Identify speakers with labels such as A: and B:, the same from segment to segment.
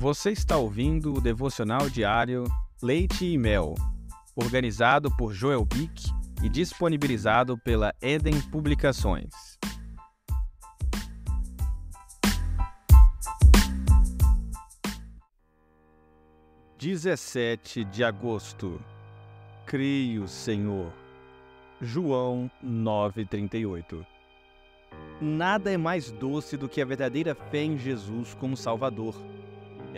A: Você está ouvindo o devocional diário Leite e Mel, organizado por Joel Bick e disponibilizado pela Eden Publicações. Dezessete de agosto. Creio, Senhor. João 9:38. Nada é mais doce do que a verdadeira fé em Jesus como Salvador.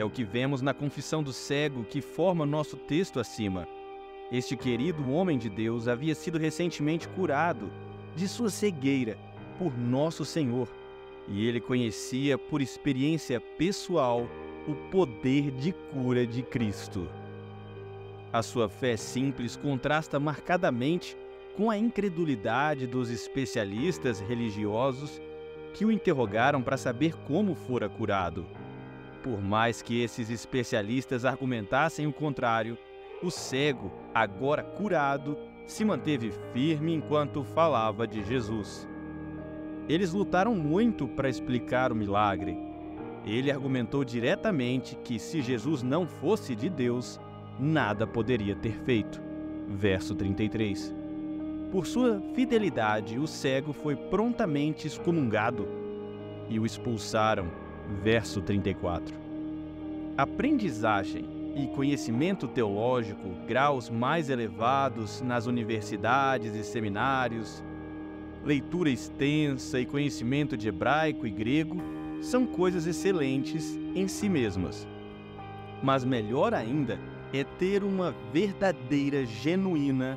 A: É o que vemos na confissão do cego que forma nosso texto acima. Este querido homem de Deus havia sido recentemente curado de sua cegueira por nosso Senhor, e ele conhecia por experiência pessoal o poder de cura de Cristo. A sua fé simples contrasta marcadamente com a incredulidade dos especialistas religiosos que o interrogaram para saber como fora curado. Por mais que esses especialistas argumentassem o contrário, o cego, agora curado, se manteve firme enquanto falava de Jesus. Eles lutaram muito para explicar o milagre. Ele argumentou diretamente que se Jesus não fosse de Deus, nada poderia ter feito. Verso 33. Por sua fidelidade, o cego foi prontamente excomungado e o expulsaram. Verso 34. Aprendizagem e conhecimento teológico, graus mais elevados nas universidades e seminários, leitura extensa e conhecimento de hebraico e grego são coisas excelentes em si mesmas. Mas melhor ainda é ter uma verdadeira, genuína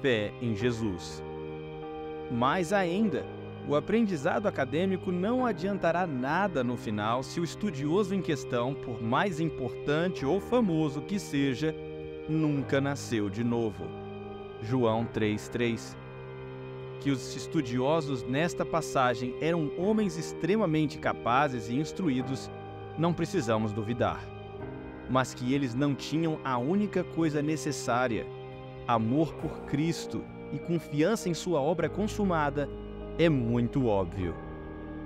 A: fé em Jesus. Mais ainda, o aprendizado acadêmico não adiantará nada no final se o estudioso em questão, por mais importante ou famoso que seja, nunca nasceu de novo. João 3:3. Que os estudiosos nesta passagem eram homens extremamente capazes e instruídos, não precisamos duvidar. Mas que eles não tinham a única coisa necessária, amor por Cristo e confiança em sua obra consumada, é muito óbvio.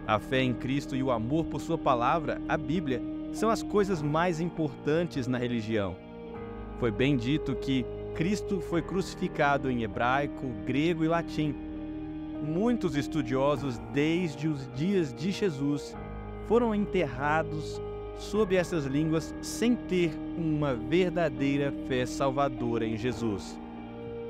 A: A fé em Cristo e o amor por Sua palavra, a Bíblia, são as coisas mais importantes na religião. Foi bem dito que Cristo foi crucificado em hebraico, grego e latim. Muitos estudiosos, desde os dias de Jesus, foram enterrados sob essas línguas sem ter uma verdadeira fé salvadora em Jesus.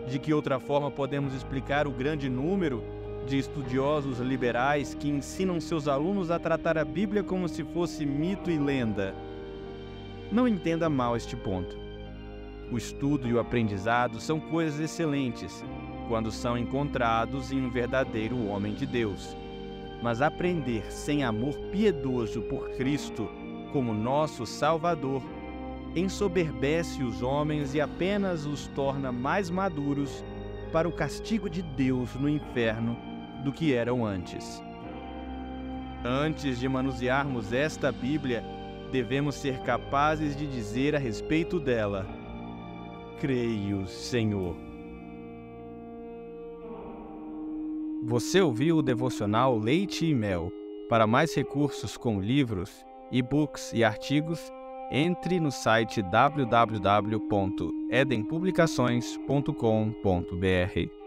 A: De que outra forma podemos explicar o grande número de estudiosos liberais que ensinam seus alunos a tratar a Bíblia como se fosse mito e lenda? Não entenda mal este ponto. O estudo e o aprendizado são coisas excelentes quando são encontrados em um verdadeiro homem de Deus. Mas aprender sem amor piedoso por Cristo como nosso Salvador ensoberbece os homens e apenas os torna mais maduros para o castigo de Deus no inferno do que eram antes. Antes de manusearmos esta Bíblia, devemos ser capazes de dizer a respeito dela: Creio, Senhor. Você ouviu o devocional Leite e Mel. Para mais recursos com livros, e-books e artigos, entre no site www.edenpublicações.com.br.